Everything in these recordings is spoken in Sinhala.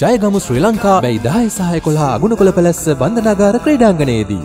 ජයගමු ශ්‍රී ලංකා මැයි දහය සහය කොළහා අගුණ කොළ පැලැස්ස බන්ධනාගාර ක්‍රීඩාංගනයේදී.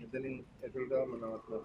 مثلا تلقى مناطق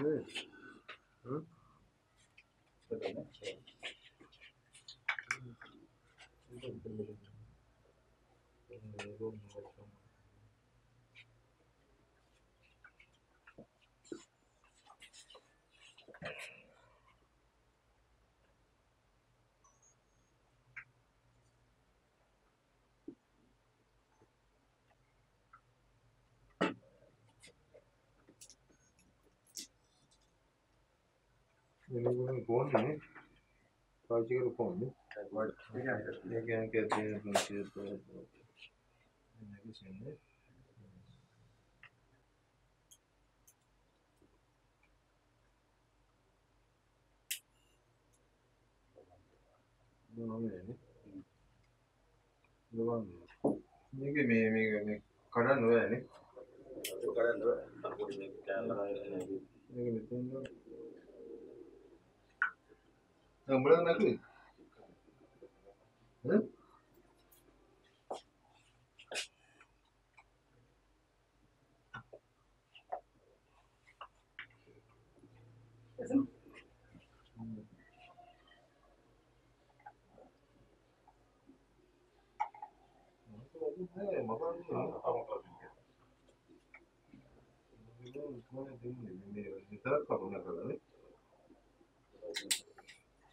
쟤를 응? 그다음에 이거 이거 이거 이거 phone නේ. පාවිච්චි කරපු ෆෝන් නේ. ඒක ඒක තියෙන පුංචි මේක මේක මේ මේක මේ කඩන්න බෑනේ මේක මෙතන だから無駄な楽に。ん。ね、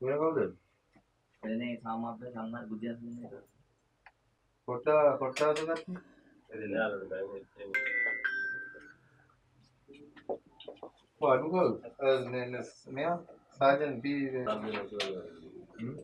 කීයද? වෙන කවුද? එනේ සාමාන්‍ය සම්මාන බුද්ධියක් නෙමෙයි. කොට කොටාද ගත්තේ? ඔය අනුකල් මෙයා සාජන් බී හ්ම්